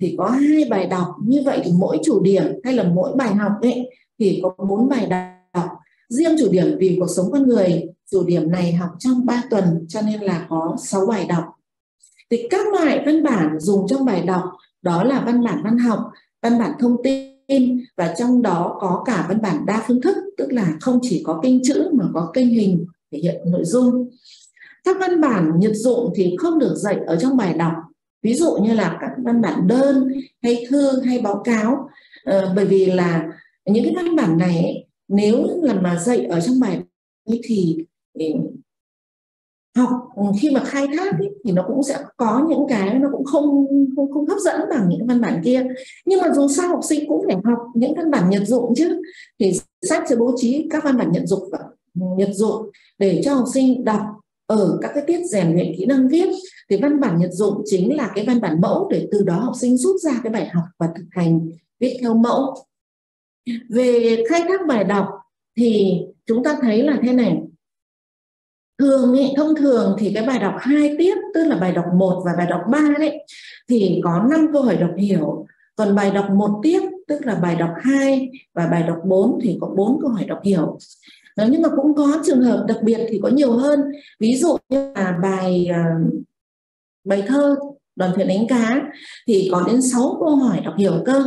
thì có hai bài đọc, như vậy thì mỗi chủ điểm hay là mỗi bài học ấy, thì có bốn bài đọc. Riêng chủ điểm vì cuộc sống con người, chủ điểm này học trong 3 tuần cho nên là có 6 bài đọc. Thì các loại văn bản dùng trong bài đọc, đó là văn bản văn học, văn bản thông tin và trong đó có cả văn bản đa phương thức, tức là không chỉ có kênh chữ mà có kênh hình thể hiện nội dung. Các văn bản nhật dụng thì không được dạy ở trong bài đọc ví dụ như là các văn bản đơn hay thư hay báo cáo. À, bởi vì là những cái văn bản này nếu là mà dạy ở trong bài thì, thì học ừ, khi mà khai thác ấy, thì nó cũng sẽ có những cái nó cũng không không không hấp dẫn bằng những văn bản kia. Nhưng mà dù sao học sinh cũng phải học những văn bản nhật dụng chứ. Thì sách sẽ bố trí các văn bản nhật dụng và nhật dụng để cho học sinh đọc ở các cái tiết rèn luyện kỹ năng viết thì văn bản nhật dụng chính là cái văn bản mẫu để từ đó học sinh rút ra cái bài học và thực hành viết theo mẫu. Về khai thác bài đọc thì chúng ta thấy là thế này. Thường ý, thông thường thì cái bài đọc hai tiết tức là bài đọc 1 và bài đọc 3 đấy thì có 5 câu hỏi đọc hiểu. Còn bài đọc một tiết tức là bài đọc 2 và bài đọc 4 thì có 4 câu hỏi đọc hiểu. Đó, nhưng mà cũng có trường hợp đặc biệt thì có nhiều hơn. Ví dụ như là bài à, bài thơ đoàn thuyền đánh cá thì có đến 6 câu hỏi đọc hiểu cơ.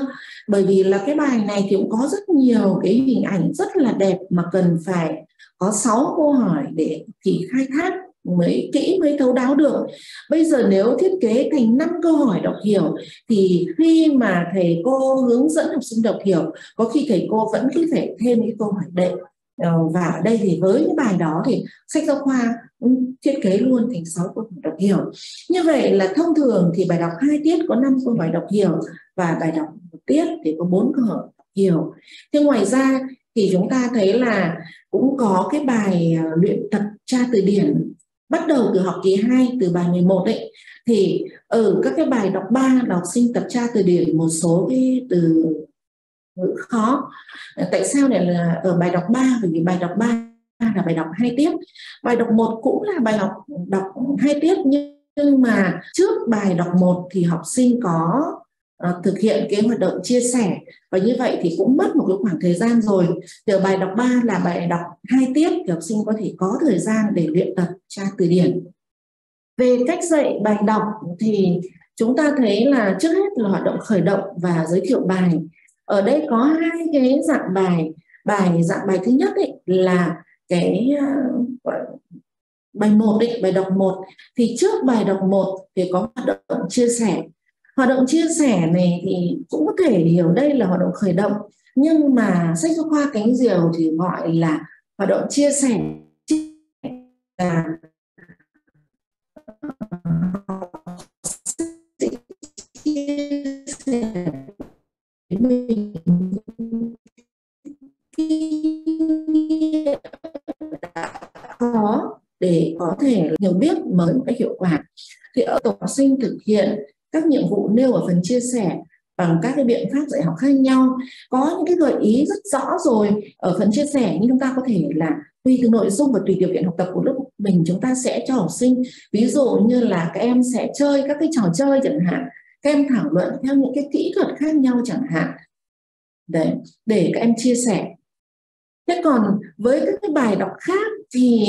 Bởi vì là cái bài này thì cũng có rất nhiều cái hình ảnh rất là đẹp mà cần phải có 6 câu hỏi để thì khai thác mới kỹ mới thấu đáo được. Bây giờ nếu thiết kế thành 5 câu hỏi đọc hiểu thì khi mà thầy cô hướng dẫn học sinh đọc hiểu có khi thầy cô vẫn cứ phải thêm những câu hỏi đệm. Ờ, và ở đây thì với những bài đó thì sách giáo khoa thiết kế luôn thành 6 câu hỏi đọc hiểu. Như vậy là thông thường thì bài đọc hai tiết có 5 câu hỏi đọc hiểu và bài đọc một tiết thì có 4 câu hỏi đọc hiểu. Thế ngoài ra thì chúng ta thấy là cũng có cái bài ờ, luyện tập tra từ điển bắt đầu từ học kỳ 2 từ bài 11 ấy. Thì ở các cái bài đọc 3 là học sinh tập tra từ điển một số cái từ ngữ khó. Ờ, tại sao lại là ở bài đọc 3 bởi vì bài đọc 3 là bài đọc hai tiết. Bài đọc một cũng là bài học đọc hai tiết nhưng mà trước bài đọc một thì học sinh có uh, thực hiện cái hoạt động chia sẻ. Và như vậy thì cũng mất một cái khoảng thời gian rồi. Từ bài đọc 3 là bài đọc hai tiết thì học sinh có thể có thời gian để luyện tập tra từ điển. Về cách dạy bài đọc thì chúng ta thấy là trước hết là hoạt động khởi động và giới thiệu bài ở đây có hai cái dạng bài. Bài dạng bài thứ nhất ấy là cái uh, bài một định bài đọc một. Thì trước bài đọc một thì có hoạt động chia sẻ. Hoạt động chia sẻ này thì cũng có thể hiểu đây là hoạt động khởi động nhưng mà sách giáo khoa cánh diều thì gọi là hoạt động chia sẻ. Là chia sẻ mình có để có thể hiểu biết mới một cách hiệu quả, thì ở tổ học sinh thực hiện các nhiệm vụ nêu ở phần chia sẻ bằng các cái biện pháp dạy học khác nhau. Có những cái gợi ý rất rõ rồi ở phần chia sẻ, nhưng chúng ta có thể là tùy từ nội dung và tùy điều kiện học tập của lớp mình, chúng ta sẽ cho học sinh. Ví dụ như là các em sẽ chơi các cái trò chơi chẳng hạn các em thảo luận theo những cái kỹ thuật khác nhau chẳng hạn. Để để các em chia sẻ. Thế còn với các cái bài đọc khác thì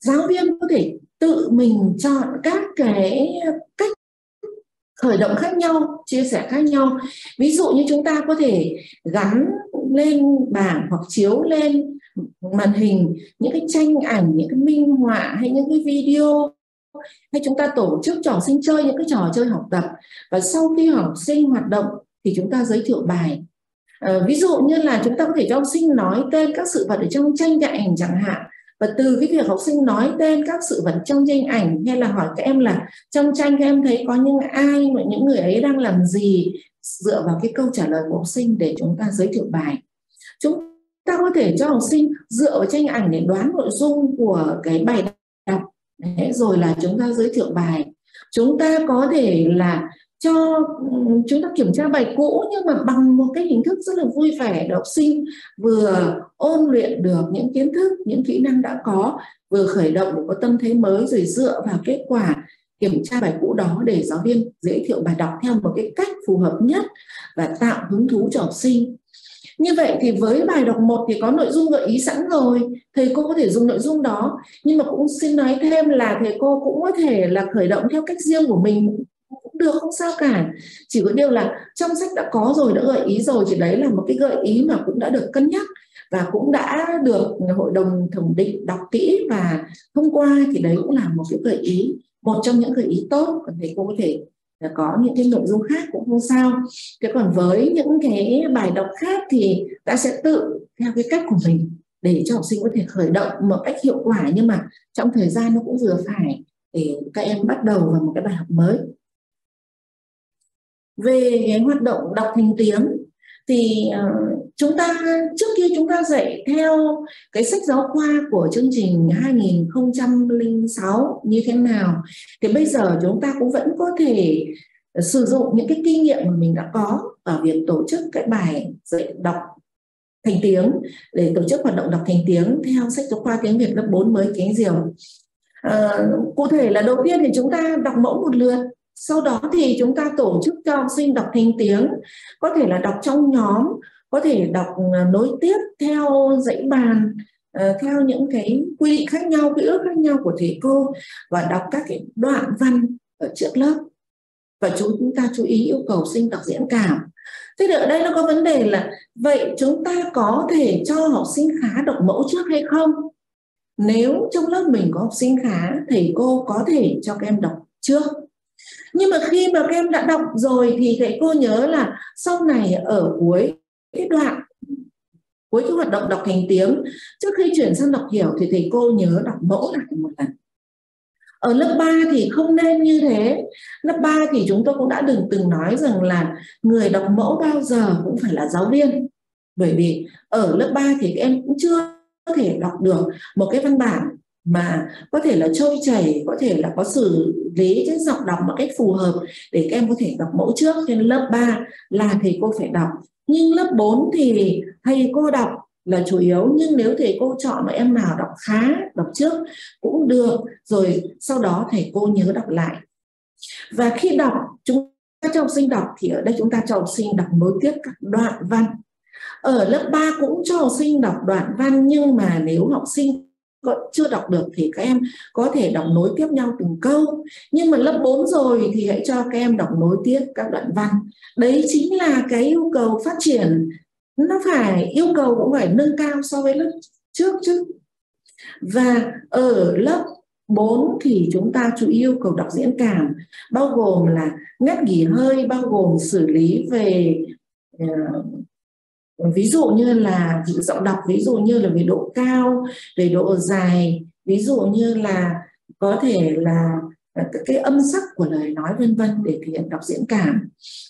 giáo viên có thể tự mình chọn các cái cách khởi động khác nhau, chia sẻ khác nhau. Ví dụ như chúng ta có thể gắn lên bảng hoặc chiếu lên màn hình, những cái tranh ảnh, những cái minh họa hay những cái video hay chúng ta tổ chức trò sinh chơi những cái trò chơi học tập. Và sau khi học sinh hoạt động thì chúng ta giới thiệu bài. À, ví dụ như là chúng ta có thể cho học sinh nói tên các sự vật ở trong tranh vẽ ảnh chẳng hạn. Và từ cái việc học sinh nói tên các sự vật trong tranh ảnh hay là hỏi các em là trong tranh các em thấy có những ai mà những người ấy đang làm gì? Dựa vào cái câu trả lời của học sinh để chúng ta giới thiệu bài. Chúng ta có thể cho học sinh dựa vào tranh ảnh để đoán nội dung của cái bài Đấy, rồi là chúng ta giới thiệu bài. Chúng ta có thể là cho chúng ta kiểm tra bài cũ nhưng mà bằng một cái hình thức rất là vui vẻ để học sinh vừa ôn luyện được những kiến thức những kỹ năng đã có vừa khởi động để có tâm thế mới rồi dựa vào kết quả kiểm tra bài cũ đó để giáo viên giới thiệu bài đọc theo một cái cách phù hợp nhất và tạo hứng thú cho học sinh như vậy thì với bài đọc một thì có nội dung gợi ý sẵn rồi, thầy cô có thể dùng nội dung đó. Nhưng mà cũng xin nói thêm là thầy cô cũng có thể là khởi động theo cách riêng của mình, cũng được, không sao cả. Chỉ có điều là trong sách đã có rồi, đã gợi ý rồi thì đấy là một cái gợi ý mà cũng đã được cân nhắc và cũng đã được hội đồng thẩm định đọc kỹ và thông qua thì đấy cũng là một cái gợi ý, một trong những gợi ý tốt còn thầy cô có thể có những cái nội dung khác cũng không sao. Thế còn với những cái bài đọc khác thì ta sẽ tự theo cái cách của mình để cho học sinh có thể khởi động một cách hiệu quả. Nhưng mà trong thời gian nó cũng vừa phải để các em bắt đầu vào một cái bài học mới. Về cái hoạt động đọc thành tiếng thì uh, chúng ta trước kia chúng ta dạy theo cái sách giáo khoa của chương trình 2006 như thế nào thì bây giờ chúng ta cũng vẫn có thể sử dụng những cái kinh nghiệm mà mình đã có ở việc tổ chức cái bài dạy đọc thành tiếng để tổ chức hoạt động đọc thành tiếng theo sách giáo khoa tiếng Việt lớp 4 mới cánh diều. À, cụ thể là đầu tiên thì chúng ta đọc mẫu một lượt sau đó thì chúng ta tổ chức cho học sinh đọc thành tiếng có thể là đọc trong nhóm có thể đọc à, nối tiếp theo dãy bàn ờ, theo những cái quy định khác nhau, quy ước khác nhau của thầy cô và đọc các cái đoạn văn ở trước lớp. Và chúng ta chú ý yêu cầu sinh đọc diễn cảm. Thế thì ở đây nó có vấn đề là, vậy chúng ta có thể cho học sinh khá đọc mẫu trước hay không? Nếu trong lớp mình có học sinh khá, thầy cô có thể cho các em đọc trước. Nhưng mà khi mà các em đã đọc rồi thì thầy cô nhớ là sau này ở cuối cái đoạn cuối cái hoạt động đọc thành tiếng, trước khi chuyển sang đọc hiểu thì thầy cô nhớ đọc mẫu lại một lần. Ở lớp 3 thì không nên như thế. Lớp 3 thì chúng tôi cũng đã đừng từng nói rằng là người đọc mẫu bao giờ cũng phải là giáo viên. Bởi vì ở lớp 3 thì các em cũng chưa có thể đọc được một cái văn bản mà có thể là trôi chảy, có thể là có xử lý cái giọng đọc một cách phù hợp để các em có thể đọc mẫu trước trên lớp 3 là thầy cô phải đọc. Nhưng lớp 4 thì thầy cô đọc là chủ yếu, nhưng nếu thầy cô chọn mà em nào đọc khá, đọc trước cũng được, rồi sau đó thầy cô nhớ đọc lại. Và khi đọc, chúng ta, cho học sinh đọc thì ở đây chúng ta cho học sinh đọc nối tiếp các đoạn văn. Ở lớp 3 cũng cho học sinh đọc đoạn văn, nhưng mà nếu học sinh chưa đọc được thì các em có thể đọc nối tiếp nhau từng câu. Nhưng mà lớp 4 rồi thì hãy cho các em đọc nối tiếp các đoạn văn. Đấy chính là cái yêu cầu phát triển. Nó phải yêu cầu cũng phải nâng cao so với lớp trước chứ. Và ở lớp 4 thì chúng ta chú ý yêu cầu đọc diễn cảm bao gồm là ngắt nghỉ hơi bao gồm xử lý về uh, ví dụ như là giọng đọc, ví dụ như là về độ cao, về độ dài, ví dụ như là có thể là ờ, cái âm sắc của lời nói, vân vân để thể hiện đọc diễn cảm.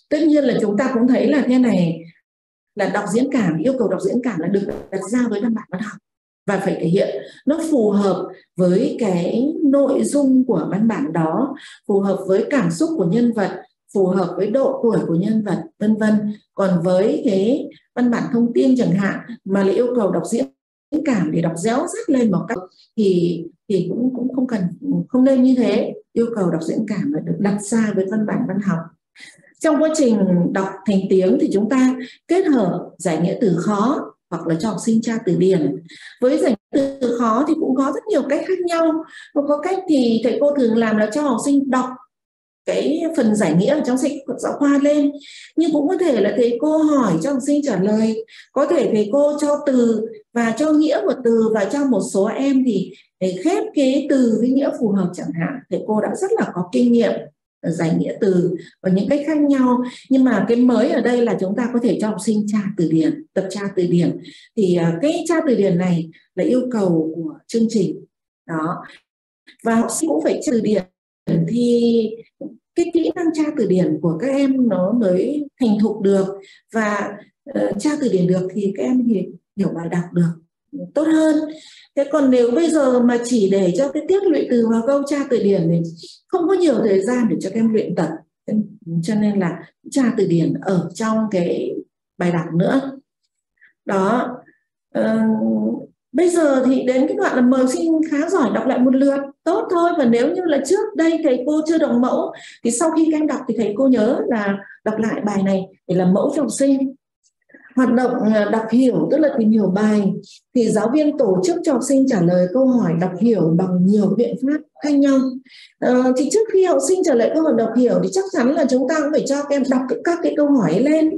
Tất nhiên là chúng ta cũng thấy là thế này, là đọc diễn cảm, yêu cầu đọc diễn cảm là được đặt ra với văn bản văn học và phải thể hiện. Nó phù hợp với cái nội dung của văn bản đó, phù hợp với cảm xúc của nhân vật phù hợp với độ tuổi của nhân vật, vân vân. Còn với cái văn bản thông tin chẳng hạn mà lại yêu cầu đọc diễn cảm để đọc réo rắt lên một cách thì thì cũng cũng không cần, không nên như thế. Yêu cầu đọc diễn cảm là được đặt ra với văn bản văn học. Trong quá trình đọc thành tiếng thì chúng ta kết hợp giải nghĩa từ khó hoặc là cho học sinh tra từ điển. Với giải từ khó thì cũng có rất nhiều cách khác nhau. Một có cách thì thầy cô thường làm là cho học sinh đọc cái phần giải nghĩa ở trong sách giáo khoa lên. Nhưng cũng có thể là thầy cô hỏi cho học sinh trả lời. Có thể thầy cô cho từ và cho nghĩa của từ và cho một số em thì để khép cái từ với nghĩa phù hợp chẳng hạn. Thầy cô đã rất là có kinh nghiệm giải nghĩa từ và những cách khác nhau. Nhưng mà cái mới ở đây là chúng ta có thể cho học sinh tra từ điển, tập tra từ điển. Thì à, cái tra từ điển này là yêu cầu của chương trình. Đó. Và học sinh cũng phải tra từ điển thì cái kỹ năng tra từ điển của các em nó mới thành thục được. Và uh, tra từ điển được thì các em thì hiểu bài đọc được tốt hơn. Thế còn nếu bây giờ mà chỉ để cho cái tiết luyện từ và câu tra từ điển thì không có nhiều thời gian để cho các em luyện tập. Cho nên là tra từ điển ở trong cái bài đọc nữa. Đó uh, bây giờ thì đến cái đoạn là mời sinh khá giỏi, đọc lại một lượt, tốt thôi. Và nếu như là trước đây thầy cô chưa đồng mẫu, thì sau khi các em đọc thì thầy cô nhớ là đọc lại bài này để làm mẫu cho học sinh. Hoạt động à, đọc hiểu, tức là tìm hiểu bài. Thì giáo viên tổ chức cho học sinh trả lời câu hỏi đọc hiểu bằng nhiều biện pháp khác nhau. À, thì trước khi học sinh trả lời câu hỏi đọc hiểu thì chắc chắn là chúng ta cũng phải cho các em đọc các cái câu hỏi lên.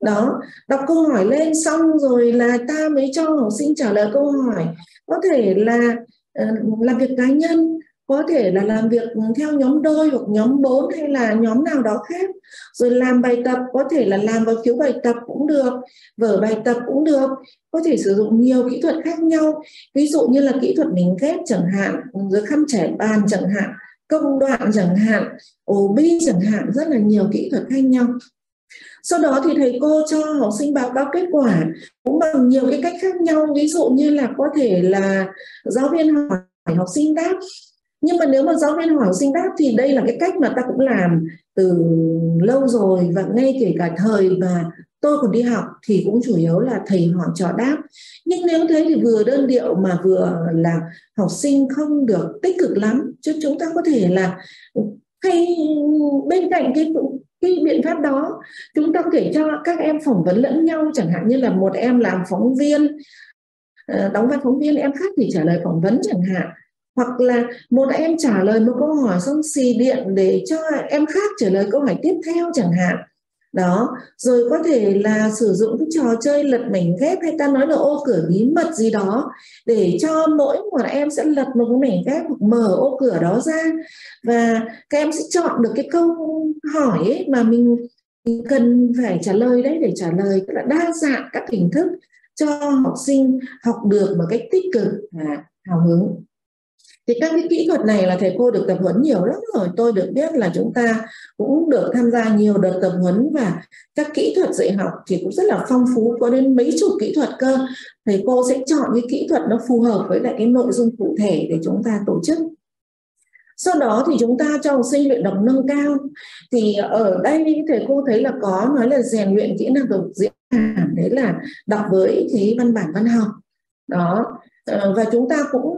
Đó đọc câu hỏi lên xong rồi là ta mới cho học sinh trả lời câu hỏi. Có thể là uh, làm việc cá nhân có thể là làm việc theo nhóm đôi hoặc nhóm 4 hay là nhóm nào đó khác. Rồi làm bài tập, có thể là làm vào phiếu bài tập cũng được, vở bài tập cũng được. Có thể sử dụng nhiều kỹ thuật khác nhau. Ví dụ như là kỹ thuật mình ghép chẳng hạn, rồi khăn trải bàn chẳng hạn, công đoạn chẳng hạn, ổ bi chẳng hạn, rất là nhiều kỹ thuật khác nhau. Sau đó thì thầy cô cho học sinh báo cáo kết quả cũng bằng nhiều cái cách khác nhau. Ví dụ như là có thể là giáo viên hỏi học sinh đáp nhưng mà nếu mà giáo viên hỏi sinh đáp thì đây là cái cách mà ta cũng làm từ lâu rồi và ngay kể cả thời mà tôi còn đi học thì cũng chủ yếu là thầy hỏi trò đáp. Nhưng nếu thế thì vừa đơn điệu mà vừa là học sinh không được tích cực lắm. Chứ chúng ta có thể là hay bên cạnh cái cái biện pháp đó, chúng ta có thể cho các em phỏng vấn lẫn nhau. Chẳng hạn như là một em làm phóng viên ờ, đóng vai phóng viên, em khác thì trả lời phỏng vấn chẳng hạn hoặc là một em trả lời một câu hỏi xong xì điện để cho em khác trả lời câu hỏi tiếp theo chẳng hạn. Đó rồi có thể là sử dụng cái trò chơi lật mảnh ghép hay ta nói là ô cửa bí mật gì đó để cho mỗi một em sẽ lật một cái mảnh ghép hoặc mở ô cửa đó ra. Và các em sẽ chọn được cái câu hỏi ấy mà mình, mình cần phải trả lời đấy để trả lời tức là đa dạng các hình thức cho học sinh học được một cách tích cực và hào hứng thì các cái kỹ thuật này là thầy cô được tập huấn nhiều lắm rồi. Tôi được biết là chúng ta cũng được tham gia nhiều đợt tập huấn và các kỹ thuật dạy học thì cũng rất là phong phú, có đến mấy chục kỹ thuật cơ. Thầy cô sẽ chọn cái kỹ thuật nó phù hợp với lại cái nội dung cụ thể để chúng ta tổ chức. Sau đó thì chúng ta cho học sinh luyện đọc nâng cao. Thì ở đây thầy cô thấy là có nói là rèn luyện kỹ năng đọc diễn cảm đấy là đọc với cái văn bản văn học. Đó. Ờ, và chúng ta cũng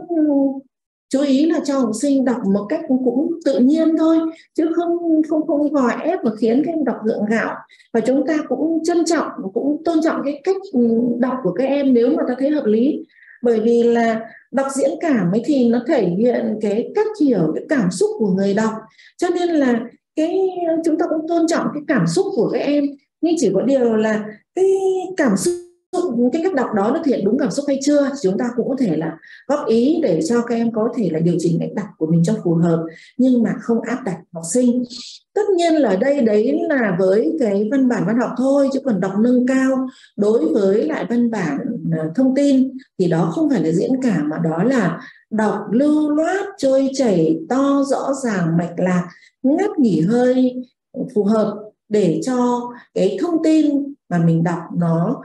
chú ý là cho học sinh đọc một cách cũng, cũng tự nhiên thôi chứ không không không gò ép và khiến các em đọc gượng gạo. Và chúng ta cũng trân trọng cũng tôn trọng cái cách ừ, đọc của các em nếu mà ta thấy hợp lý. Bởi vì là đọc diễn cảm ấy thì nó thể hiện cái cách hiểu cái cảm xúc của người đọc. Cho nên là cái chúng ta cũng tôn trọng cái cảm xúc của các em. Nhưng chỉ có điều là cái cảm xúc cái cách đọc đó nó thể hiện đúng cảm xúc hay chưa? Chúng ta cũng có thể là góp ý để cho các em có thể là điều chỉnh cách đọc của mình cho phù hợp, nhưng mà không áp đặt học sinh. Tất nhiên là đây đấy là với cái văn bản văn học thôi, chứ còn đọc nâng cao đối với lại văn bản à, thông tin thì đó không phải là diễn cảm mà đó là đọc lưu loát, trôi chảy, to, rõ ràng, mạch lạc, ngắt nghỉ hơi, phù hợp để cho cái thông tin mà mình đọc nó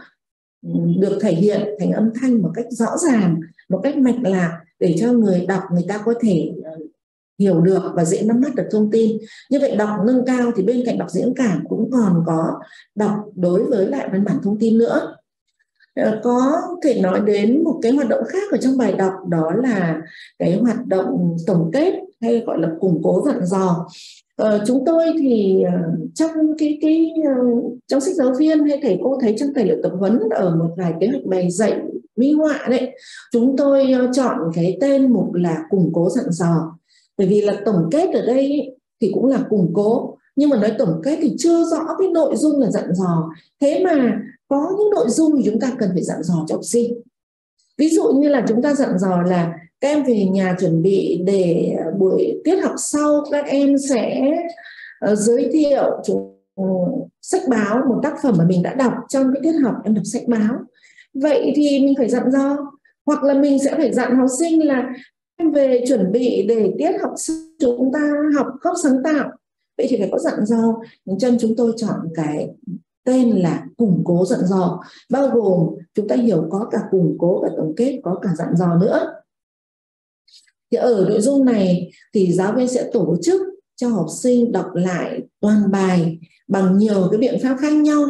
được thể hiện thành âm thanh một cách rõ ràng, một cách mạch lạc để cho người đọc người ta có thể ờ, hiểu được và dễ nắm bắt được thông tin. Như vậy đọc nâng cao thì bên cạnh đọc diễn cảm cũng còn có đọc đối với lại văn bản thông tin nữa. Ờ, có thể nói đến một cái hoạt động khác ở trong bài đọc đó là cái hoạt động tổng kết hay gọi là củng cố dặn dò. Ờ, chúng tôi thì ờ, trong cái cái ờ, trong sách giáo viên hay thầy cô thấy trong tài liệu tập huấn ở một vài kế hoạch bài dạy minh họa đấy, chúng tôi chọn cái tên mục là củng cố dặn dò. Bởi vì là tổng kết ở đây thì cũng là củng cố, nhưng mà nói tổng kết thì chưa rõ cái nội dung là dặn dò. Thế mà có những nội dung thì chúng ta cần phải dặn dò cho học sinh. Ví dụ như là chúng ta dặn dò là các em về nhà chuẩn bị để ờ, buổi tiết học sau các em sẽ ờ, giới thiệu, chủ ờ, sách báo, một tác phẩm mà mình đã đọc trong cái tiết học em đọc sách báo. Vậy thì mình phải dặn dò, hoặc là mình sẽ phải dặn học sinh là em về chuẩn bị để tiết học sau chúng ta học góc sáng tạo. Vậy thì phải có dặn dò. Nhưng chân chúng tôi chọn cái tên là củng cố dặn dò, bao gồm chúng ta hiểu có cả củng cố và tổng kết, có cả dặn dò nữa thì ở nội dung này thì giáo viên sẽ tổ chức cho học sinh đọc lại toàn bài bằng nhiều cái biện pháp khác nhau.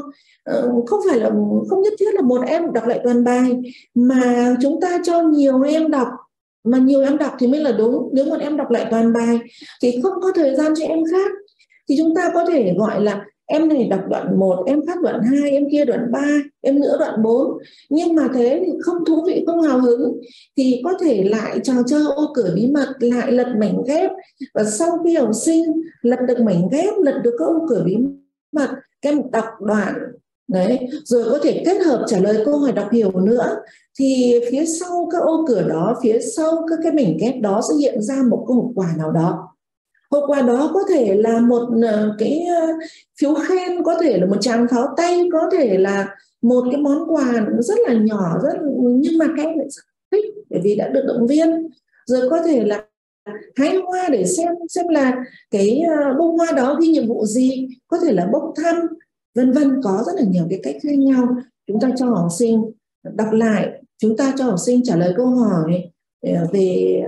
Ờ, không phải là, không nhất thiết là một em đọc lại toàn bài, mà chúng ta cho nhiều em đọc, mà nhiều em đọc thì mới là đúng. Nếu một em đọc lại toàn bài thì không có thời gian cho em khác. Thì chúng ta có thể gọi là em này đọc đoạn 1, em khác đoạn 2, em kia đoạn 3, em nữa đoạn 4. Nhưng mà thế thì không thú vị, không hào hứng. Thì có thể lại trò chơi ô cửa bí mật, lại lật mảnh ghép. Và sau khi học sinh lật được mảnh ghép, lật được các ô cửa bí mật, em đọc đoạn đấy rồi có thể kết hợp trả lời câu hỏi đọc hiểu nữa thì phía sau các ô cửa đó phía sau các cái mảnh ghép đó sẽ hiện ra một cái hộp quà nào đó hôm qua đó có thể là một ờ, cái ờ, phiếu khen, có thể là một tràng pháo tay, có thể là một cái món quà rất là nhỏ, rất, nhưng mà các em lại rất thích bởi vì đã được động viên. Rồi có thể là hái hoa để xem xem là cái ờ, bông hoa đó ghi nhiệm vụ gì, có thể là bốc thăm, vân vân, có rất là nhiều cái cách khác nhau. Chúng ta cho học sinh đọc lại, chúng ta cho học sinh trả lời câu hỏi về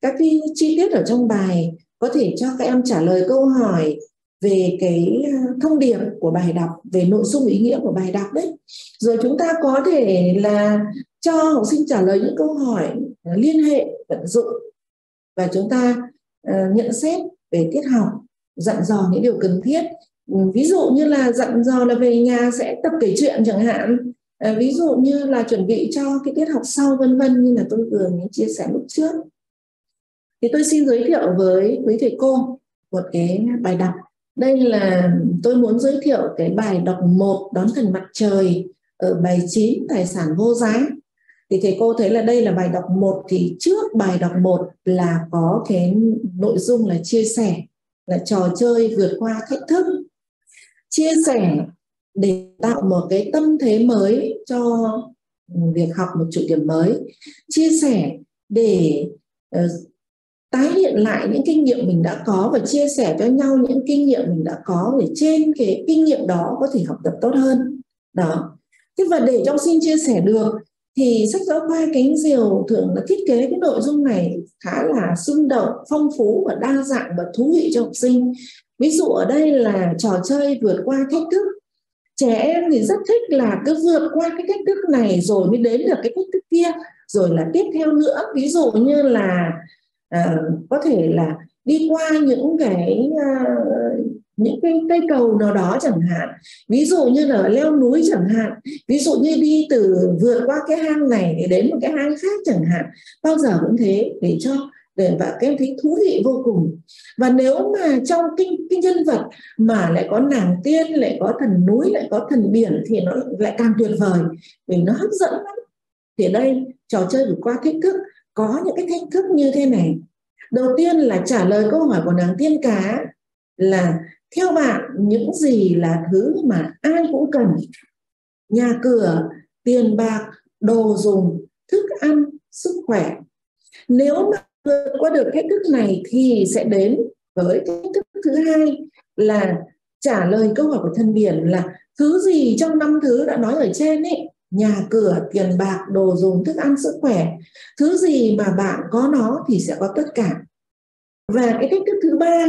các cái chi tiết ở trong bài có thể cho các em trả lời câu hỏi về cái à, thông điệp của bài đọc về nội dung ý nghĩa của bài đọc đấy. Rồi chúng ta có thể là cho học sinh trả lời những câu hỏi à, liên hệ vận dụng và chúng ta uh, nhận xét về tiết học dặn dò những điều cần thiết. Ừ, ví dụ như là dặn dò là về nhà sẽ tập kể chuyện chẳng hạn. Ví dụ như là chuẩn bị cho cái tiết học sau vân vân như là tôi vừa chia sẻ lúc trước thì tôi xin giới thiệu với quý thầy cô một cái bài đọc. Đây là tôi muốn giới thiệu cái bài đọc một đón thần mặt trời ở bài 9 tài sản vô giá. Thì thầy cô thấy là đây là bài đọc một thì trước bài đọc một là có cái nội dung là chia sẻ là trò chơi vượt qua thách thức. Chia sẻ để tạo một cái tâm thế mới cho việc học một chủ điểm mới. Chia sẻ để uh, tái hiện lại những kinh nghiệm mình đã có và chia sẻ với nhau những kinh nghiệm mình đã có để trên cái kinh nghiệm đó có thể học tập tốt hơn. Đó. Thế và để trong sinh chia sẻ được thì sách giáo khoa cánh diều thường là thiết kế cái nội dung này khá là sinh động, phong phú và đa dạng và thú vị cho học sinh. Ví dụ ở đây là trò chơi vượt qua thách thức. Trẻ em thì rất thích là cứ vượt qua cái thách thức này rồi mới đến được cái thách thức kia, rồi là tiếp theo nữa. Ví dụ như là Ờ, có thể là đi qua những cái uh, những cái cây cầu nào đó chẳng hạn. Ví dụ như là leo núi chẳng hạn. Ví dụ như đi từ vượt qua cái hang này để đến một cái hang khác chẳng hạn. Bao giờ cũng thế để cho để và các em thấy thú vị vô cùng. Và nếu mà trong kinh kinh nhân vật mà lại có nàng tiên lại có thần núi lại có thần biển thì nó lại càng tuyệt vời. Vì nó hấp dẫn lắm. Thì đây trò chơi vượt qua thách thức có những cái thách thức như thế này. Đầu tiên là trả lời câu hỏi của nàng tiên cá là, theo bạn, những gì là thứ mà ai cũng cần? Nhà cửa, tiền bạc, đồ dùng, thức ăn, sức khỏe. Nếu mà vượt qua được thách thức này thì sẽ đến với thách thức thứ hai là trả lời câu hỏi của thân biển là, thứ gì trong năm thứ đã nói ở trên ấy? Nhà cửa, tiền bạc, đồ dùng, thức ăn, sức khỏe. Thứ gì mà bạn có nó thì sẽ có tất cả. Và cái cách thức thứ ba,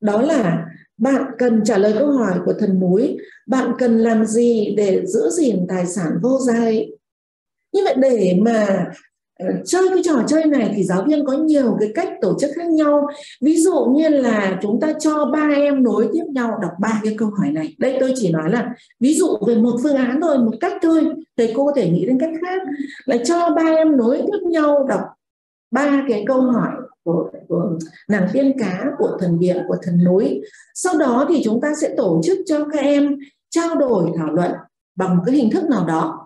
đó là bạn cần trả lời câu hỏi của thần núi. Bạn cần làm gì để giữ gìn tài sản vô giá ấy như vậy để mà Ờ, chơi cái trò chơi này thì giáo viên có nhiều cái cách tổ chức khác nhau. Ví dụ như là chúng ta cho ba em nối tiếp nhau đọc ba cái câu hỏi này. Đây tôi chỉ nói là ví dụ về một phương án thôi một cách thôi thầy cô có thể nghĩ đến cách khác. Là cho ba em nối tiếp nhau đọc ba cái câu hỏi của, của nàng tiên cá của thần biển của thần núi. Sau đó thì chúng ta sẽ tổ chức cho các em trao đổi thảo luận bằng một cái hình thức nào đó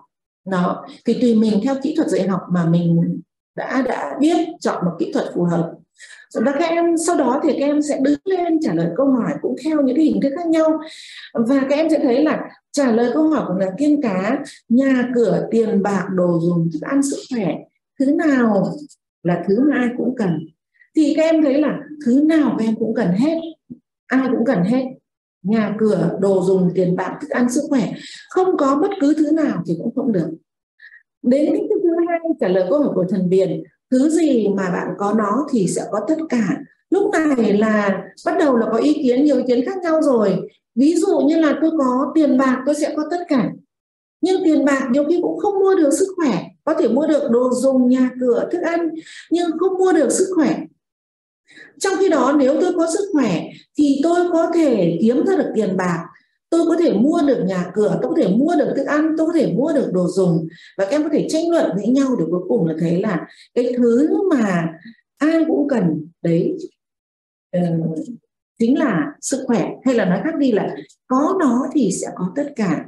đó, thì tùy mình theo kỹ thuật dạy học mà mình đã đã biết chọn một kỹ thuật phù hợp. Và các em sau đó thì các em sẽ đứng lên trả lời câu hỏi cũng theo những cái hình thức khác nhau. Và các em sẽ thấy là trả lời câu hỏi của là tiên cá, nhà cửa, tiền bạc, đồ dùng, thức ăn, sức khỏe, thứ nào là thứ mà ai cũng cần. Thì các em thấy là thứ nào các em cũng cần hết, ai cũng cần hết nhà cửa, đồ dùng, tiền bạc, thức ăn, sức khỏe. Không có bất cứ thứ nào thì cũng không được. Đến cái thứ hai, trả lời câu hỏi của thần biển, thứ gì mà bạn có nó thì sẽ có tất cả. Lúc này là bắt đầu là có ý kiến, nhiều ý kiến khác nhau rồi. Ví dụ như là tôi có tiền bạc, tôi sẽ có tất cả. Nhưng tiền bạc nhiều khi cũng không mua được sức khỏe. Có thể mua được đồ dùng, nhà cửa, thức ăn, nhưng không mua được sức khỏe trong khi đó nếu tôi có sức khỏe thì tôi có thể kiếm ra được tiền bạc. Tôi có thể mua được nhà cửa tôi có thể mua được thức ăn tôi có thể mua được đồ dùng. Và các em có thể tranh luận với nhau để cuối cùng là thấy là cái thứ mà ai cũng cần đấy uh, chính là sức khỏe. Hay là nói khác đi là có nó thì sẽ có tất cả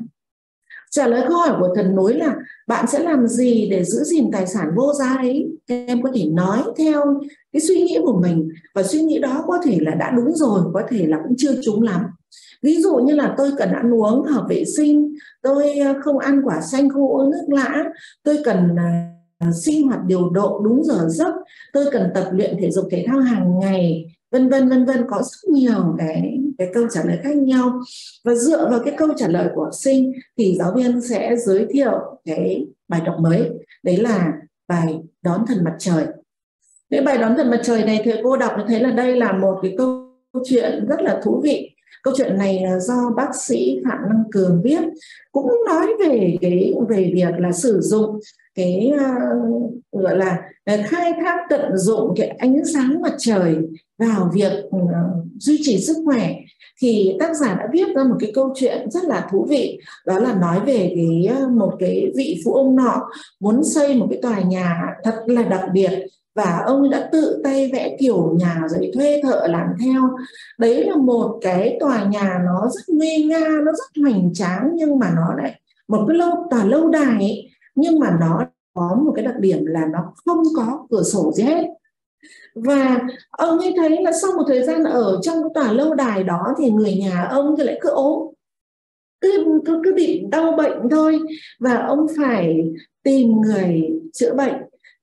trả lời câu hỏi của thần núi là, bạn sẽ làm gì để giữ gìn tài sản vô giá ấy? Em có thể nói theo cái suy nghĩ của mình, và suy nghĩ đó có thể là đã đúng rồi, có thể là cũng chưa trúng lắm. Ví dụ như là tôi cần ăn uống, hợp vệ sinh, tôi ờ, không ăn quả xanh, không uống nước lã, tôi cần ờ, sinh hoạt điều độ đúng giờ giấc, tôi cần tập luyện thể dục thể thao hàng ngày, vân vân vân vân, có rất nhiều cái cái câu trả lời khác nhau. Và dựa vào cái câu trả lời của học sinh thì giáo viên sẽ giới thiệu cái bài đọc mới. Đấy là bài đón thần mặt trời. Cái bài đón thần mặt trời này thì cô đọc thấy là đây là một cái câu chuyện rất là thú vị. Câu chuyện này do bác sĩ phạm năng cường viết, cũng nói về cái, về việc là sử dụng cái uh, gọi là ờ, khai thác tận dụng cái ánh sáng mặt trời vào việc uh, duy trì sức khỏe thì tác giả đã viết ra một cái câu chuyện rất là thú vị. Đó là nói về cái một cái vị phụ ông nọ muốn xây một cái tòa nhà thật là đặc biệt và ông đã tự tay vẽ kiểu nhà rồi thuê thợ làm theo. Đấy là một cái tòa nhà nó rất nguy nga nó rất hoành tráng nhưng mà nó lại một cái lâu tòa lâu đài ấy, nhưng mà nó có một cái đặc điểm là nó không có cửa sổ gì hết. Và ông ấy thấy là sau một thời gian ở trong cái tòa lâu đài đó thì người nhà ông thì lại cứ ốm. Cứ, cứ cứ bị đau bệnh thôi. Và ông phải tìm người chữa bệnh.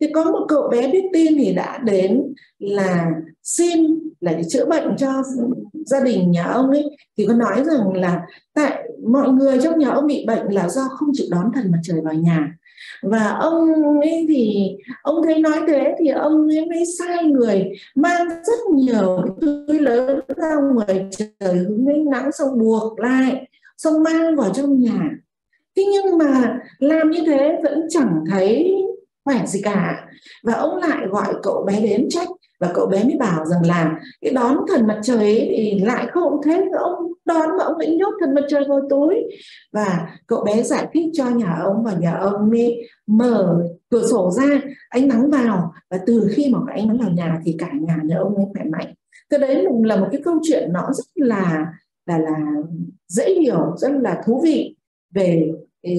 Thì có một cậu bé biết tin thì đã đến là xin là để chữa bệnh cho gia đình nhà ông ấy. Thì có nói rằng là tại mọi người trong nhà ông bị bệnh là do không chịu đón thần mặt trời vào nhà và ông ấy thì, ông thấy nói thế thì ông ấy mới sai người, mang rất nhiều cái túi lớn ra ngoài trời hướng ánh nắng xong buộc lại, xong mang vào trong nhà. Thế nhưng mà làm như thế vẫn chẳng thấy khỏe gì cả. Và ông lại gọi cậu bé đến trách, và cậu bé mới bảo rằng là cái đón thần mặt trời ấy thì lại không thế ông đón mà ông ấy nhốt thần mặt trời vào túi. Và cậu bé giải thích cho nhà ông và nhà ông mới mở cửa sổ ra, ánh nắng vào. Và từ khi mà ánh nắng vào nhà thì cả nhà nhà ông ấy khỏe mạnh. Cái đấy là một cái câu chuyện nó rất là là là dễ hiểu, rất là thú vị về ừ,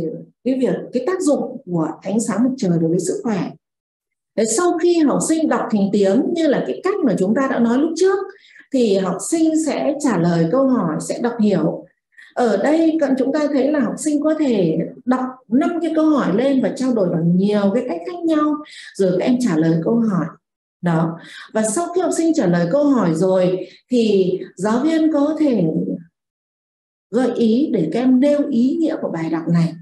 cái việc, cái tác dụng của ánh sáng mặt trời đối với sức khỏe. Sau khi học sinh đọc thành tiếng như là cái cách mà chúng ta đã nói lúc trước thì học sinh sẽ trả lời câu hỏi, sẽ đọc hiểu. Ở đây cần chúng ta thấy là học sinh có thể đọc năm cái câu hỏi lên và trao đổi bằng nhiều cái cách khác nhau, rồi các em trả lời câu hỏi. Đó. Và sau khi học sinh trả lời câu hỏi rồi thì giáo viên có thể gợi ý để các em nêu ý nghĩa của bài đọc này.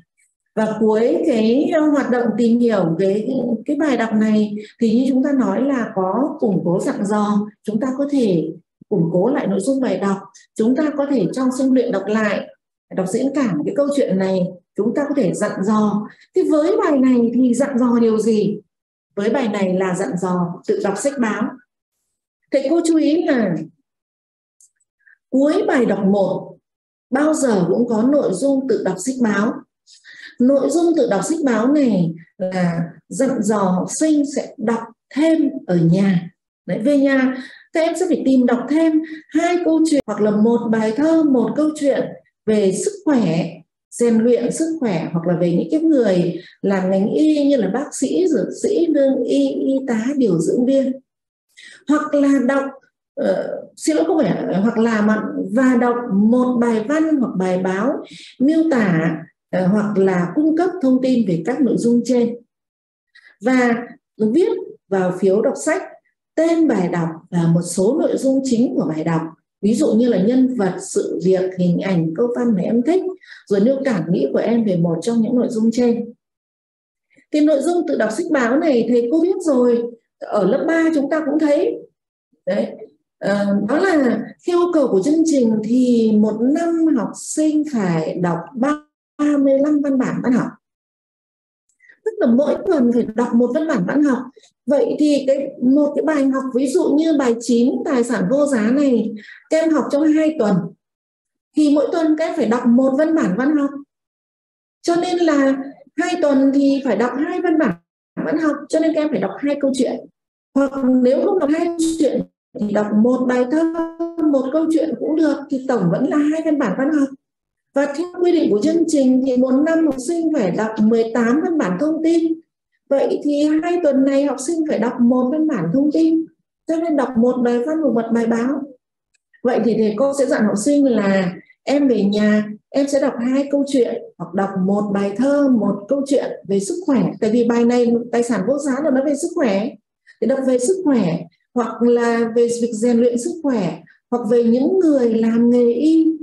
Và cuối cái ờ, hoạt động tìm hiểu cái cái bài đọc này thì như chúng ta nói là có củng cố dặn dò chúng ta có thể củng cố lại nội dung bài đọc. Chúng ta có thể trong sinh luyện đọc lại đọc diễn cảm cái câu chuyện này chúng ta có thể dặn dò. Thì với bài này thì dặn dò điều gì? Với bài này là dặn dò tự đọc sách báo. Thầy cô chú ý là cuối bài đọc một bao giờ cũng có nội dung tự đọc sách báo. Nội dung tự đọc sách báo này là dặn dò học sinh sẽ đọc thêm ở nhà. Đấy, về nhà thế em sẽ phải tìm đọc thêm hai câu chuyện hoặc là một bài thơ một câu chuyện về sức khỏe rèn luyện sức khỏe hoặc là về những cái người làm ngành y như là bác sĩ dược sĩ lương y y tá điều dưỡng viên. Hoặc là đọc uh, xin lỗi không phải hoặc là mà và đọc một bài văn hoặc bài báo miêu tả uh, hoặc là cung cấp thông tin về các nội dung trên. Và viết vào phiếu đọc sách tên bài đọc và một số nội dung chính của bài đọc. Ví dụ như là nhân vật sự việc hình ảnh câu văn mà em thích rồi nêu cảm nghĩ của em về một trong những nội dung trên. Thì nội dung tự đọc sách báo này thầy cô biết rồi. Ở lớp 3 chúng ta cũng thấy. Đấy. À, đó là theo yêu cầu của chương trình thì một năm học sinh phải đọc 35 văn bản văn học là mỗi tuần phải đọc một văn bản văn học. Vậy thì cái, một cái bài học, ví dụ như bài 9 tài sản vô giá này, các em học trong hai tuần, thì mỗi tuần các em phải đọc một văn bản văn học. Cho nên là hai tuần thì phải đọc hai văn bản văn học, cho nên các em phải đọc hai câu chuyện. Hoặc nếu không đọc hai câu chuyện thì đọc một bài thơ, một câu chuyện cũng được, thì tổng vẫn là hai văn bản văn học và theo quy định của chương trình thì một năm học sinh phải đọc 18 văn bản thông tin. Vậy thì hai tuần này học sinh phải đọc một văn bản thông tin, cho nên đọc một bài văn một bài báo. Vậy thì thầy cô sẽ dặn học sinh là em về nhà, em sẽ đọc hai câu chuyện hoặc đọc một bài thơ, một câu chuyện về sức khỏe. Tại vì bài này, tài sản vô giá là nó về sức khỏe, thì đọc về sức khỏe hoặc là về việc rèn luyện sức khỏe hoặc về những người làm nghề y.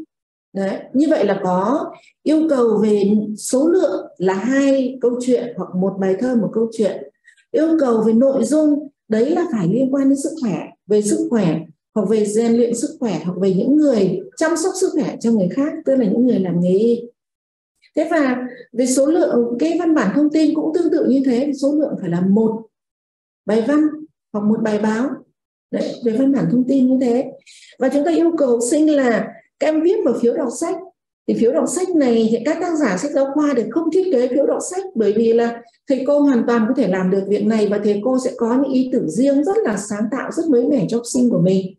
Đấy, như vậy là có yêu cầu về số lượng là hai câu chuyện hoặc một bài thơ một câu chuyện. Yêu cầu về nội dung đấy là phải liên quan đến sức khỏe về sức khỏe hoặc về rèn luyện sức khỏe hoặc về những người chăm sóc sức khỏe cho người khác tức là những người làm nghề y. Thế và về số lượng cái văn bản thông tin cũng tương tự như thế số lượng phải là một bài văn hoặc một bài báo. Đấy, về văn bản thông tin như thế. Và chúng ta yêu cầu sinh là các em viết vào phiếu đọc sách. Thì phiếu đọc sách này thì các tác giả sách giáo khoa để không thiết kế phiếu đọc sách, bởi vì là thầy cô hoàn toàn có thể làm được việc này và thầy cô sẽ có những ý tưởng riêng rất là sáng tạo, rất mới mẻ cho học sinh của mình.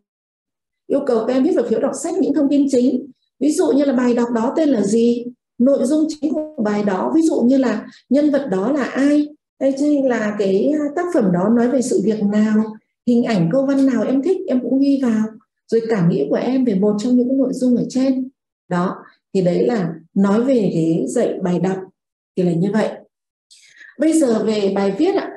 Yêu cầu các em viết vào phiếu đọc sách những thông tin chính. Ví dụ như là bài đọc đó tên là gì? Nội dung chính của bài đó. Ví dụ như là nhân vật đó là ai? Hay là cái à, tác phẩm đó nói về sự việc nào? Hình ảnh câu văn nào em thích, em cũng ghi vào rồi cảm nghĩ của em về một trong những nội dung ở trên. Đó thì đấy là nói về cái dạy bài đọc thì là như vậy. Bây giờ về bài viết ạ.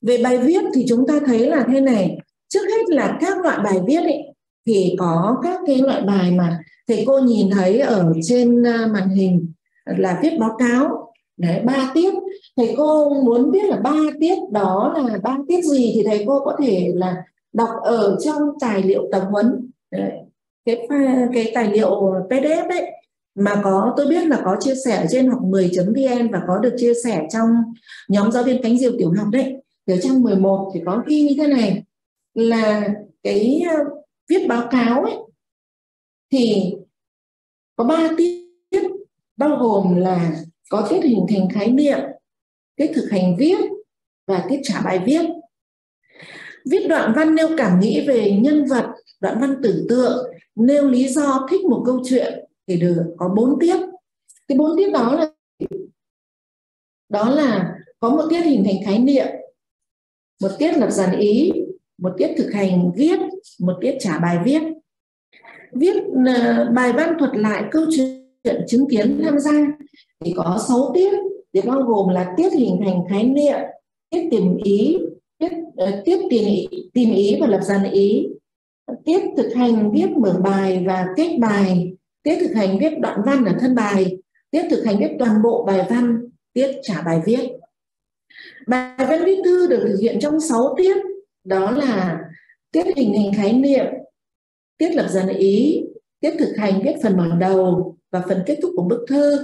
Về bài viết thì chúng ta thấy là thế này. Trước hết là các loại bài viết ấy, thì có các cái loại bài mà thầy cô nhìn thấy ở trên à, màn hình là viết báo cáo. Đấy ba tiết. Thầy cô muốn biết là ba tiết đó là ba tiết gì thì thầy cô có thể là đọc ở trong tài liệu tập huấn. Đấy. cái cái tài liệu PDF đấy mà có, tôi biết là có chia sẻ ở trên học 10.vn và có được chia sẻ trong nhóm giáo viên cánh diều tiểu học đấy. Ở trang 11 thì có ghi như thế này, là cái ờ, viết báo cáo ấy, thì có ba tiết, bao gồm là có tiết hình thành khái niệm, tiết thực hành viết và tiết trả bài viết viết đoạn văn nêu cảm nghĩ về nhân vật, đoạn văn tưởng tượng, nêu lý do, thích một câu chuyện thì được, có bốn tiết. Cái bốn tiết đó là đó là có một tiết hình thành khái niệm, một tiết lập dàn ý, một tiết thực hành viết, một tiết trả bài viết. Viết ờ, bài văn thuật lại câu chuyện chứng kiến tham gia thì có 6 tiết, thì bao gồm là tiết hình thành khái niệm, tiết tìm ý Ờ, tiết tìm ý, tìm ý và lập dàn ý. Tiết thực hành viết mở bài và kết bài. Tiết thực hành viết đoạn văn ở thân bài. Tiết thực hành viết toàn bộ bài văn. Tiết trả bài viết. Bài văn viết thư được thực hiện trong 6 tiết. Đó là tiết hình thành khái niệm tiết lập dàn ý tiết thực hành viết phần mở đầu và phần kết thúc của bức thư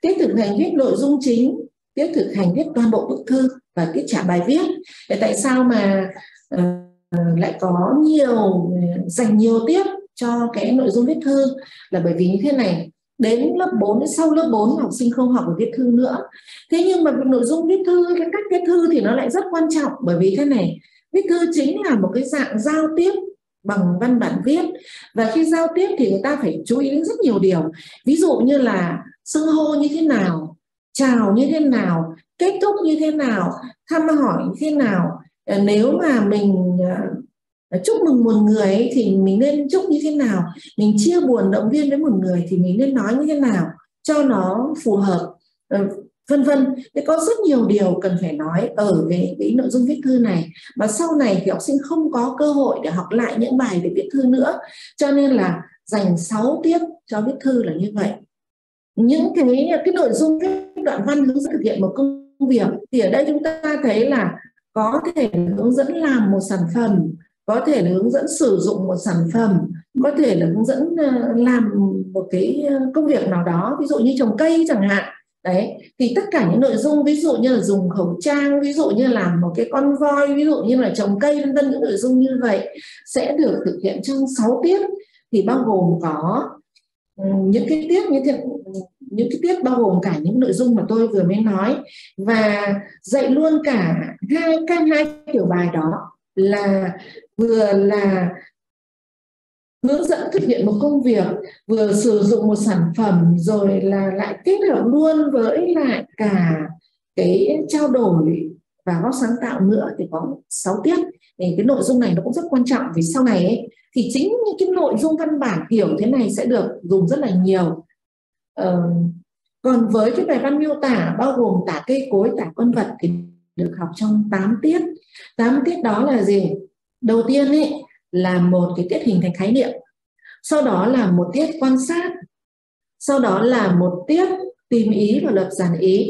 tiết thực hành viết nội dung chính tiết thực hành viết toàn bộ bức thư và tiết trả bài viết. Để tại sao mà uh, lại có nhiều ờ, dành nhiều tiết cho cái nội dung viết thư? Là bởi vì như thế này đến lớp 4 sau lớp 4 học sinh không học được viết thư nữa. Thế nhưng mà nội dung viết thư cái cách viết thư thì nó lại rất quan trọng. Bởi vì thế này viết thư chính là một cái dạng giao tiếp bằng văn bản viết. Và khi giao tiếp thì người ta phải chú ý đến rất nhiều điều. Ví dụ như là xưng hô như thế nào chào như thế nào kết thúc như thế nào thăm hỏi như thế nào. Ờ, nếu mà mình ờ, chúc mừng một người ấy, thì mình nên chúc như thế nào? Mình chia buồn động viên với một người thì mình nên nói như thế nào cho nó phù hợp? Ờ, vân vân. Thì có rất nhiều điều cần phải nói ở về cái nội dung viết thư này. Mà sau này thì học sinh không có cơ hội để học lại những bài về viết thư nữa. Cho nên là dành 6 tiết cho viết thư là như vậy. Những cái cái nội dung viết đoạn văn hướng dẫn thực hiện một công việc. Thì ở đây chúng ta thấy là có thể hướng dẫn làm một sản phẩm, có thể là hướng dẫn sử dụng một sản phẩm, có thể là hướng dẫn ờ, làm một cái ờ, công việc nào đó, ví dụ như trồng cây chẳng hạn. Đấy, thì tất cả những nội dung, ví dụ như là dùng khẩu trang, ví dụ như là một cái con voi, ví dụ như là trồng cây, vân vân, những nội dung như vậy sẽ được thực hiện trong 6 tiết. Thì bao gồm có ừ, những cái tiết như thế những cái tiết bao gồm cả những nội dung mà tôi vừa mới nói. Và dạy luôn cả hai các hai kiểu bài đó là vừa là hướng dẫn thực hiện một công việc vừa sử dụng một sản phẩm rồi là lại kết hợp luôn với lại cả cái trao đổi và góc sáng tạo nữa thì có 6 tiết. Thì cái nội dung này nó cũng rất quan trọng vì sau này ấy, thì chính những cái nội dung văn bản kiểu thế này sẽ được dùng rất là nhiều ờ, còn với cái bài văn miêu tả bao gồm tả cây cối tả con vật thì được học trong 8 tiết. 8 tiết đó là gì? Đầu tiên ấy là một cái tiết hình thành khái niệm sau đó là một tiết quan sát sau đó là một tiết tìm ý và lập giản ý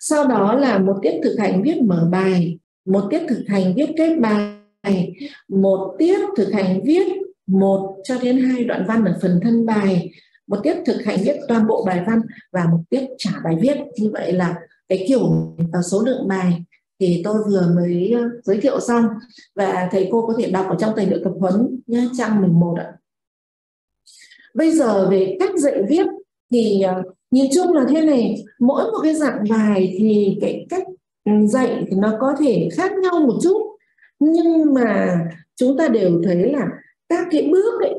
sau đó là một tiết thực hành viết mở bài một tiết thực hành viết kết bài một tiết thực hành viết một cho đến hai đoạn văn ở phần thân bài một tiết thực hành viết toàn bộ bài văn và một tiết trả bài viết. Như vậy là cái kiểu ờ, số lượng bài thì tôi vừa mới ờ, giới thiệu xong. Và thầy cô có thể đọc ở trong tài liệu tập huấn nha trang 11 ạ. Bây giờ về cách dạy viết thì ờ, nhìn chung là thế này, mỗi một cái dạng bài thì cái cách ừ, dạy thì nó có thể khác nhau một chút. Nhưng mà chúng ta đều thấy là các cái bước ấy,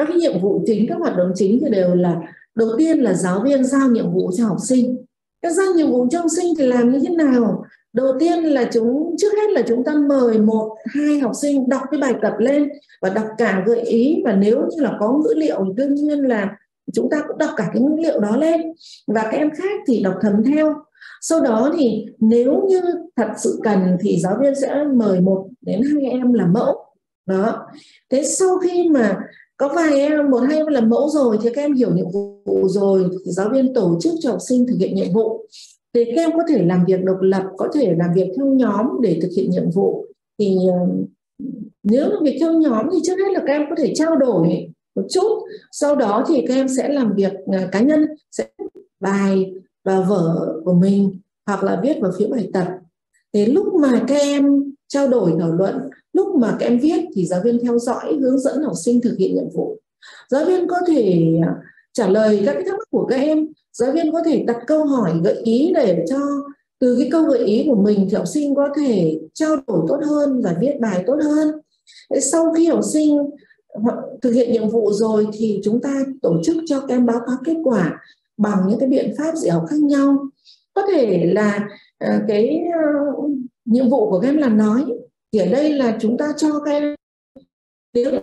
các cái nhiệm vụ chính, các hoạt động chính thì đều là, đầu tiên là giáo viên giao nhiệm vụ cho học sinh. Các giao nhiệm vụ cho học sinh thì làm như thế nào? Đầu tiên là chúng, trước hết là chúng ta mời một, hai học sinh đọc cái bài tập lên và đọc cả gợi ý. Và nếu như là có ngữ liệu thì đương nhiên là chúng ta cũng đọc cả cái ngữ liệu đó lên. Và các em khác thì đọc thầm theo. Sau đó thì nếu như thật sự cần thì giáo viên sẽ mời một đến hai em làm mẫu. Đó. Thế sau khi mà có vài em, một hai em làm mẫu rồi, thì các em hiểu nhiệm vụ rồi, giáo viên tổ chức cho học sinh thực hiện nhiệm vụ. Thì các em có thể làm việc độc lập, có thể làm việc theo nhóm để thực hiện nhiệm vụ. Thì ờ, nếu làm việc theo nhóm thì trước hết là các em có thể trao đổi một chút. Sau đó thì các em sẽ làm việc ờ, cá nhân, sẽ bài và vở của mình, hoặc là viết vào phía bài tập. Thế lúc mà các em trao đổi thảo luận lúc mà các em viết thì giáo viên theo dõi, hướng dẫn học sinh thực hiện nhiệm vụ. Giáo viên có thể à, trả lời các cái thắc mắc của các em. Giáo viên có thể đặt câu hỏi, gợi ý để cho, từ cái câu gợi ý của mình thì học sinh có thể trao đổi tốt hơn và viết bài tốt hơn. Sau khi học sinh thực hiện nhiệm vụ rồi thì chúng ta tổ chức cho các em báo cáo kết quả bằng những cái biện pháp dạy học khác nhau. Có thể là à, cái à, nhiệm vụ của các em là nói thì ở đây là chúng ta cho các em nếu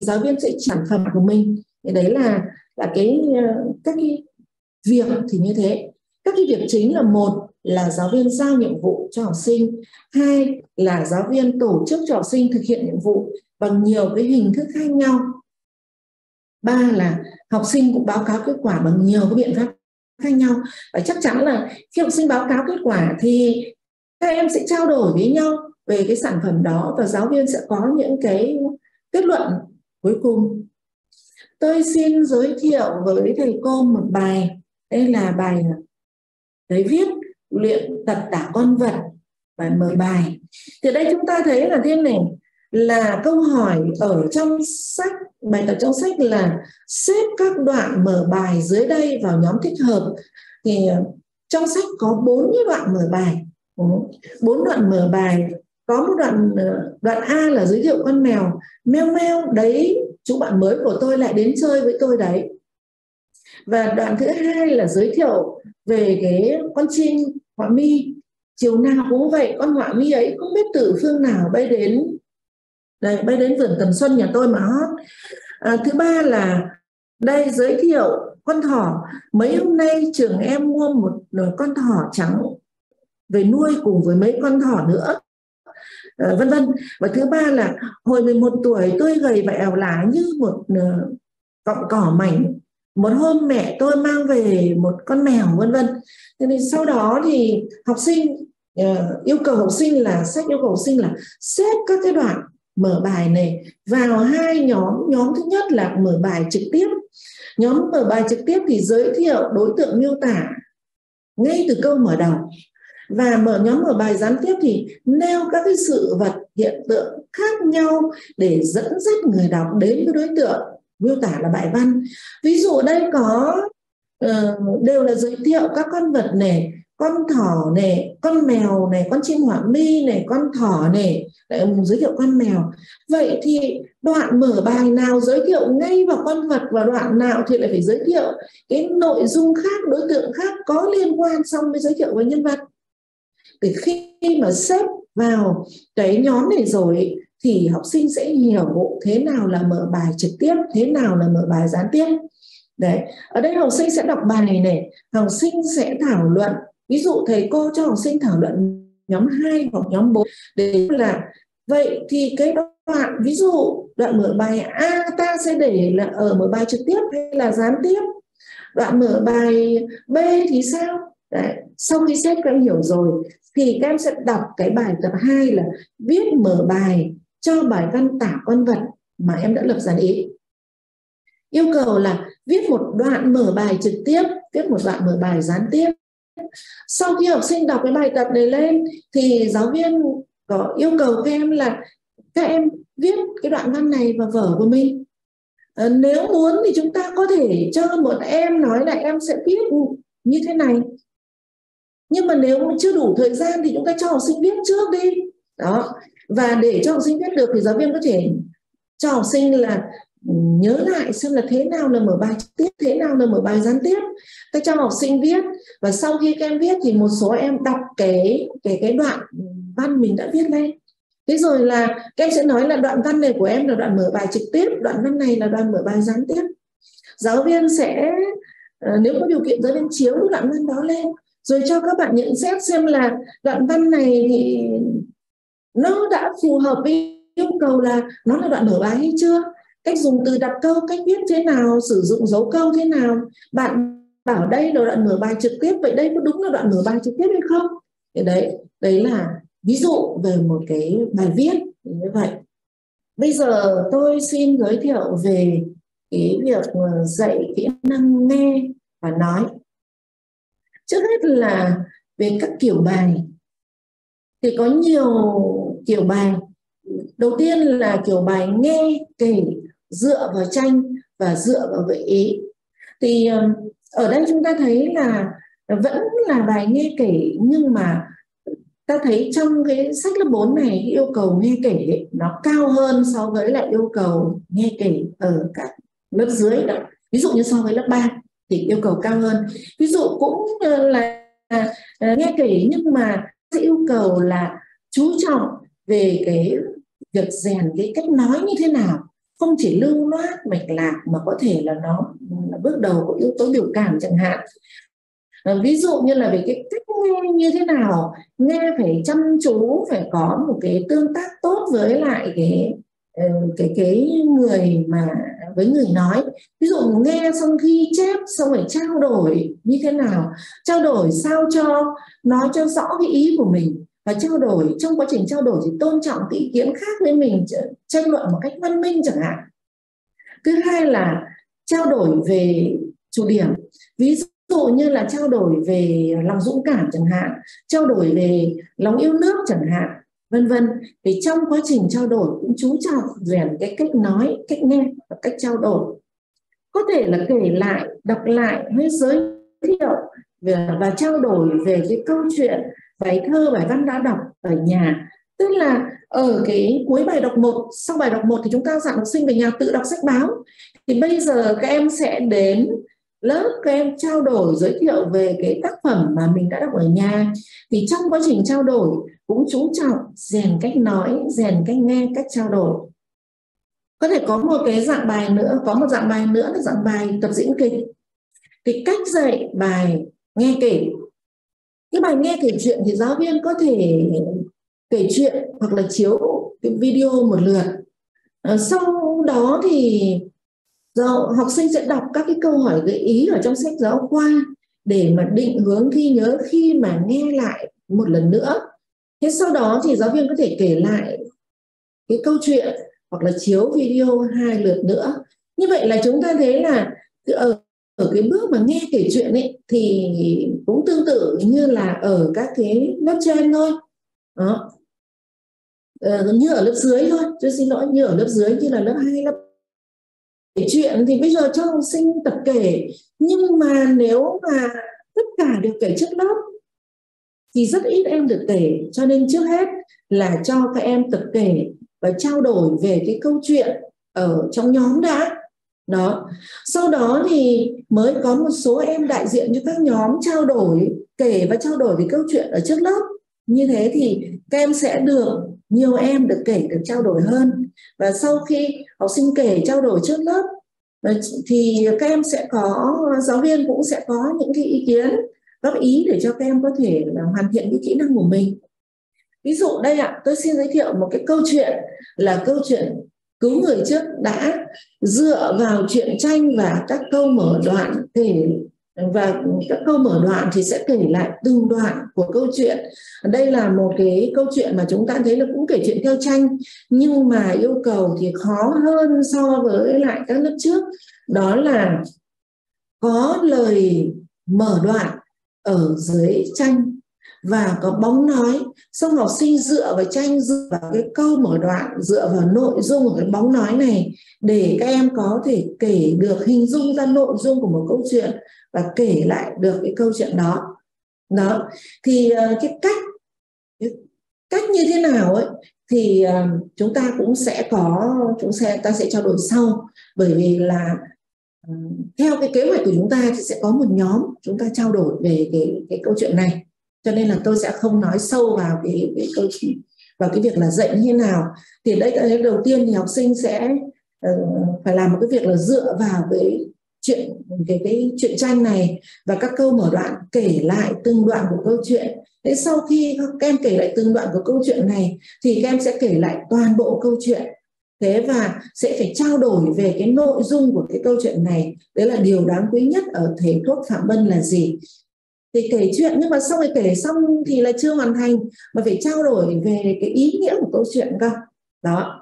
giáo viên sẽ sản phẩm của mình, thì đấy là là cái ờ, các cái việc thì như thế. Các cái việc chính là một là giáo viên giao nhiệm vụ cho học sinh, hai là giáo viên tổ chức cho học sinh thực hiện nhiệm vụ bằng nhiều cái hình thức khác nhau. Ba là học sinh cũng báo cáo kết quả bằng nhiều cái biện pháp khác nhau. Và chắc chắn là khi học sinh báo cáo kết quả thì các em sẽ trao đổi với nhau về cái sản phẩm đó và giáo viên sẽ có những cái kết luận cuối cùng. Tôi xin giới thiệu với thầy cô một bài. Đây là bài à, đấy viết luyện tập tả con vật và mở bài. Thì đây chúng ta thấy là thế này là câu hỏi ở trong sách, bài tập trong sách là xếp các đoạn mở bài dưới đây vào nhóm thích hợp. Thì ờ, trong sách có bốn cái đoạn mở bài. Bốn đoạn mở bài. Có một đoạn ờ, đoạn A là giới thiệu con mèo. Meo meo đấy, chú bạn mới của tôi lại đến chơi với tôi đấy. Và đoạn thứ hai là giới thiệu về cái con chim, họa mi. Chiều nào cũng vậy, con họa mi ấy không biết từ phương nào bay đến đây bay đến vườn tầm xuân nhà tôi mà hót à, thứ ba là đây giới thiệu con thỏ. Mấy hôm nay trường em mua một con thỏ trắng về nuôi cùng với mấy con thỏ nữa. À, vân vân. Và thứ ba là hồi 11 tuổi tôi gầy và ẻo lá như một uh, cọng cỏ mảnh. Một hôm mẹ tôi mang về một con mèo vân vân. Thế nên sau đó thì học sinh uh, yêu cầu học sinh là sách yêu cầu học sinh là xếp các cái đoạn mở bài này. Vào hai nhóm nhóm thứ nhất là mở bài trực tiếp. Nhóm mở bài trực tiếp thì giới thiệu đối tượng miêu tả ngay từ câu mở đầu. Và mở nhóm mở bài gián tiếp thì nêu các cái sự vật hiện tượng khác nhau để dẫn dắt người đọc đến với đối tượng miêu tả là bài văn. Ví dụ đây có uh, đều là giới thiệu các con vật này con thỏ này con mèo này con chim hỏa mi này con thỏ này lại giới thiệu con mèo. Vậy thì đoạn mở bài nào giới thiệu ngay vào con vật và đoạn nào thì lại phải giới thiệu cái nội dung khác, đối tượng khác có liên quan xong mới giới thiệu với nhân vật? Để khi mà xếp vào cái nhóm này rồi thì học sinh sẽ hiểu thế nào là mở bài trực tiếp, thế nào là mở bài gián tiếp. Đấy, ở đây học sinh sẽ đọc bài này. Học sinh sẽ thảo luận ví dụ thầy cô cho học sinh thảo luận nhóm 2 hoặc nhóm 4 để là, vậy thì cái đoạn, ví dụ đoạn mở bài A ta sẽ để là ở mở bài trực tiếp hay là gián tiếp? Đoạn mở bài B thì sao? Đấy. sau khi xét các em hiểu rồi thì các em sẽ đọc cái bài tập 2 là viết mở bài cho bài văn tả con vật mà em đã lập dàn ý. Yêu cầu là viết một đoạn mở bài trực tiếp, viết một đoạn mở bài gián tiếp sau khi học sinh đọc cái bài tập này lên thì giáo viên có yêu cầu các em là các em viết cái đoạn văn này vào vở của mình. À, nếu muốn thì chúng ta có thể cho một em nói là em sẽ viết như thế này. Nhưng mà nếu mà chưa đủ thời gian thì chúng ta cho học sinh viết trước đi. Đó. Và để cho học sinh viết được thì giáo viên có thể cho học sinh là nhớ lại xem là thế nào là mở bài trực tiếp, thế nào là mở bài gián tiếp. Tôi cho học sinh viết và sau khi các em viết thì một số em đọc cái cái cái đoạn văn mình đã viết lên. Thế rồi là các em sẽ nói là đoạn văn này của em là đoạn mở bài trực tiếp, đoạn văn này là đoạn mở bài gián tiếp. Giáo viên sẽ ờ, nếu có điều kiện giáo viên chiếu đoạn văn đó lên, rồi cho các bạn nhận xét xem là đoạn văn này thì nó đã phù hợp với yêu cầu là nó là đoạn mở bài hay chưa cách dùng từ đặt câu, cách viết thế nào, sử dụng dấu câu thế nào. Bạn bảo đây là đoạn mở bài trực tiếp, vậy đây có đúng là đoạn mở bài trực tiếp hay không? Thì đấy đấy là ví dụ về một cái bài viết như vậy. Bây giờ tôi xin giới thiệu về cái việc dạy kỹ năng nghe và nói. Trước hết là về các kiểu bài. Thì có nhiều kiểu bài. Đầu tiên là kiểu bài nghe kể dựa vào tranh và dựa vào gợi ý. Thì ờ, ở đây chúng ta thấy là vẫn là bài nghe kể, nhưng mà ta thấy trong cái sách lớp 4 này yêu cầu nghe kể nó cao hơn so với lại yêu cầu nghe kể ở các lớp dưới đó. ví dụ như so với lớp 3 thì yêu cầu cao hơn. Ví dụ cũng ờ, là à, à, nghe kể nhưng mà sẽ yêu cầu là chú trọng về cái việc rèn cái cách nói như thế nào không chỉ lưu loát mạch lạc mà có thể là nó là bước đầu có yếu tố biểu cảm chẳng hạn. À, ví dụ như là về cái cách nghe như thế nào nghe phải chăm chú phải có một cái tương tác tốt với lại cái ờ, cái cái người mà với người nói. Ví dụ nghe xong khi chép xong phải trao đổi như thế nào trao đổi sao cho nói cho rõ cái ý của mình và trao đổi, trong quá trình trao đổi thì tôn trọng cái ý kiến khác với mình tranh luận một cách văn minh chẳng hạn. Thứ hai là trao đổi về chủ điểm. Ví dụ như là trao đổi về lòng dũng cảm chẳng hạn, trao đổi về lòng yêu nước chẳng hạn, vân vân. Thì trong quá trình trao đổi cũng chú trọng rèn cái cách nói, cách nghe và cách trao đổi. Có thể là kể lại, đọc lại, hay giới thiệu và trao đổi về cái câu chuyện bài thơ, bài văn đã đọc ở nhà. Tức là ở cái cuối bài đọc một, sau bài đọc một thì chúng ta dặn học sinh về nhà tự đọc sách báo. Thì bây giờ các em sẽ đến lớp các em trao đổi, giới thiệu về cái tác phẩm mà mình đã đọc ở nhà. Thì trong quá trình trao đổi, cũng chú trọng rèn cách nói, rèn cách nghe, cách trao đổi. Có thể có một cái dạng bài nữa, có một dạng bài nữa là dạng bài tập diễn kịch. Thì cách dạy bài nghe kể cái bài nghe kể chuyện thì giáo viên có thể kể chuyện hoặc là chiếu cái video một lượt. À, sau đó thì rồi học sinh sẽ đọc các cái câu hỏi gợi ý ở trong sách giáo khoa để mà định hướng ghi nhớ khi mà nghe lại một lần nữa. Thế sau đó thì giáo viên có thể kể lại cái câu chuyện hoặc là chiếu video hai lượt nữa. Như vậy là chúng ta thấy là ở ở cái bước mà nghe kể chuyện ấy thì cũng tương tự như là ở các cái lớp trên thôi. Đó. Ờ, như ở lớp dưới thôi. Tôi xin lỗi như ở lớp dưới như là lớp 2, lớp kể chuyện thì bây giờ cho học sinh tập kể. Nhưng mà nếu mà tất cả đều kể trước lớp thì rất ít em được kể. Cho nên trước hết là cho các em tập kể và trao đổi về cái câu chuyện ở trong nhóm đã đó. Sau đó thì mới có một số em đại diện cho các nhóm trao đổi, kể và trao đổi về câu chuyện ở trước lớp. Như thế thì các em sẽ được, nhiều em được kể, được trao đổi hơn. Và sau khi học sinh kể, trao đổi trước lớp thì các em sẽ có, giáo viên cũng sẽ có những cái ý kiến, góp ý để cho các em có thể là hoàn thiện cái kỹ năng của mình. Ví dụ đây ạ, tôi xin giới thiệu một cái câu chuyện là câu chuyện cứu người trước đã, dựa vào chuyện tranh và các câu mở đoạn kể, và các câu mở đoạn thì sẽ kể lại từng đoạn của câu chuyện. Đây là một cái câu chuyện mà chúng ta thấy là cũng kể chuyện theo tranh, nhưng mà yêu cầu thì khó hơn so với lại các lớp trước. Đó là có lời mở đoạn ở dưới tranh và có bóng nói, xong học sinh dựa vào tranh, dựa vào cái câu mở đoạn, dựa vào nội dung của cái bóng nói này, để các em có thể kể được, hình dung ra nội dung của một câu chuyện và kể lại được cái câu chuyện đó. Đó. Thì ờ, cái cách cái cách như thế nào ấy, thì ờ, chúng ta cũng sẽ có, chúng sẽ, ta sẽ trao đổi sau. Bởi vì là ờ, theo cái kế hoạch của chúng ta thì sẽ có một nhóm chúng ta trao đổi về cái cái câu chuyện này cho nên là tôi sẽ không nói sâu vào cái, cái câu chuyện vào cái việc là dạy như thế nào. Thì đây cái đầu tiên thì học sinh sẽ uh, phải làm một cái việc là dựa vào cái chuyện cái cái chuyện tranh này và các câu mở đoạn kể lại từng đoạn của câu chuyện. Thế sau khi các em kể lại từng đoạn của câu chuyện này thì các em sẽ kể lại toàn bộ câu chuyện. Thế và sẽ phải trao đổi về cái nội dung của cái câu chuyện này. Đấy là điều đáng quý nhất ở thầy thuốc phạm bân là gì? Thì kể chuyện, nhưng mà sau khi kể xong thì là chưa hoàn thành. Mà phải trao đổi về cái ý nghĩa của câu chuyện cơ. Đó.